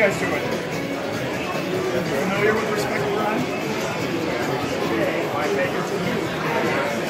guys doing? Familiar with Respect Run? Okay, my favorite to you.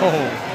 Oh.